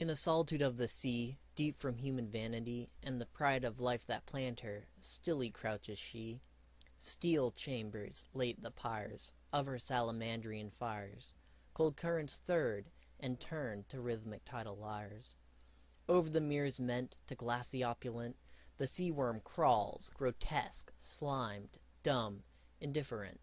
In the solitude of the sea, deep from human vanity, and the pride of life that planned her, stilly crouches she. Steel chambers, late the pyres of her salamandrian fires, cold currents third and turned to rhythmic tidal lyres. Over the mirrors meant to glassy opulent, the sea worm crawls, grotesque, slimed, dumb, indifferent.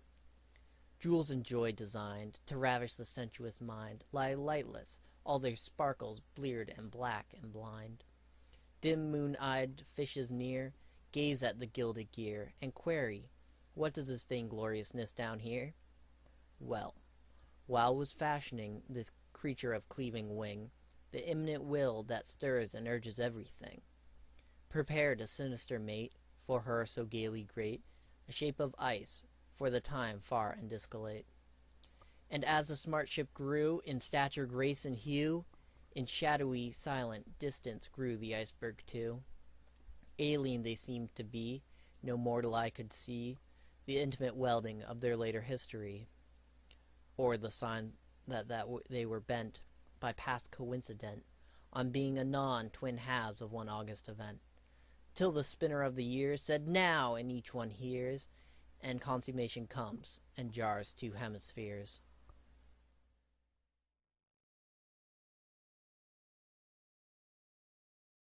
Jewels and joy designed to ravish the sensuous mind lie lightless, all their sparkles bleared and black and blind. Dim moon-eyed fishes near gaze at the gilded gear and query, "What does this vaingloriousness down here?" Well, while was fashioning this creature of cleaving wing, the immanent will that stirs and urges everything, prepared a sinister mate for her so gaily great, a shape of ice, for the time far and discolate. And as the smart ship grew in stature, grace, and hue, in shadowy, silent distance grew the iceberg too. Alien they seemed to be, no mortal eye could see the intimate welding of their later history, or the sign that, that w- they were bent by past coincident on being anon twin halves of one august event, till the spinner of the years said now, and each one hears, and consummation comes and jars two hemispheres.